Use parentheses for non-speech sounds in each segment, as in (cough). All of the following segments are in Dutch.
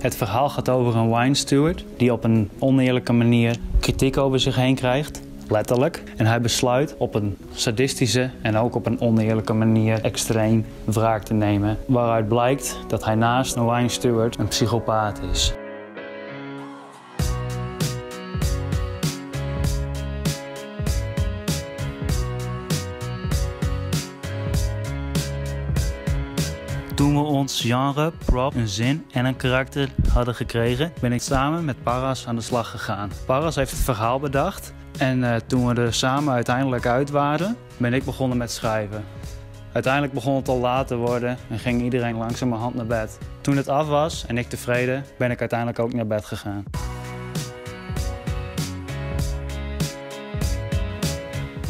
Het verhaal gaat over een wine steward die op een oneerlijke manier kritiek over zich heen krijgt. Letterlijk. En hij besluit op een sadistische en ook op een oneerlijke manier extreem wraak te nemen. Waaruit blijkt dat hij naast een wine steward een psychopaat is. Toen we ons genre, prop, een zin en een karakter hadden gekregen, ben ik samen met Paras aan de slag gegaan. Paras heeft het verhaal bedacht en uh, toen we er samen uiteindelijk uit waren, ben ik begonnen met schrijven. Uiteindelijk begon het al laat te worden en ging iedereen langzamerhand naar bed. Toen het af was en ik tevreden, ben ik uiteindelijk ook naar bed gegaan.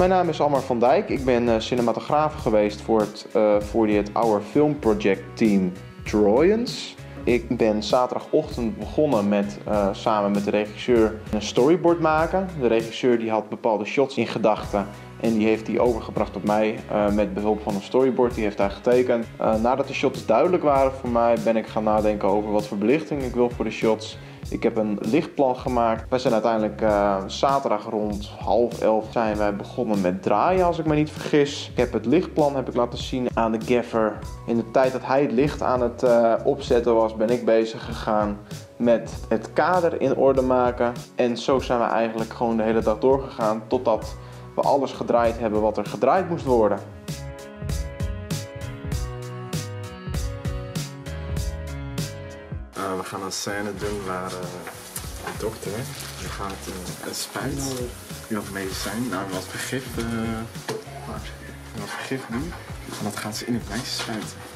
Mijn naam is Almar van Dijk. Ik ben uh, cinematograaf geweest voor het, uh, voor het Our Film Project team Trojans. Ik ben zaterdagochtend begonnen met uh, samen met de regisseur een storyboard maken. De regisseur die had bepaalde shots in gedachten en die heeft die overgebracht op mij uh, met behulp van een storyboard. Die heeft daar getekend. Uh, nadat de shots duidelijk waren voor mij, ben ik gaan nadenken over wat voor belichting ik wil voor de shots. Ik heb een lichtplan gemaakt. We zijn uiteindelijk uh, zaterdag rond half elf zijn wij begonnen met draaien, als ik me niet vergis. Ik heb het lichtplan heb ik laten zien aan de gaffer. In de tijd dat hij het licht aan het opzetten was, ben ik bezig gegaan met het kader in orde maken. En zo zijn we eigenlijk gewoon de hele dag doorgegaan totdat we alles gedraaid hebben wat er gedraaid moest worden. Uh, we gaan een scène doen waar de dokter die gaat uh, een spuit, medicijn, nou wat vergif, wat vergif doen. En dat gaat ze in het meisje spuiten.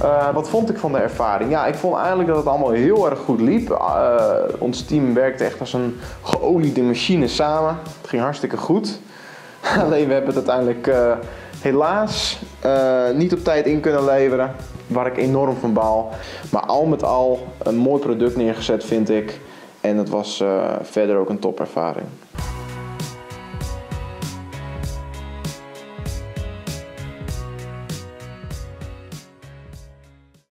Uh, wat vond ik van de ervaring? Ja, ik vond eigenlijk dat het allemaal heel erg goed liep. Uh, ons team werkte echt als een geoliede machine samen. Het ging hartstikke goed. (laughs) Alleen we hebben het uiteindelijk uh, helaas niet op tijd in kunnen leveren. Waar ik enorm van baal. Maar al met al een mooi product neergezet vind ik. En het was verder ook een topervaring.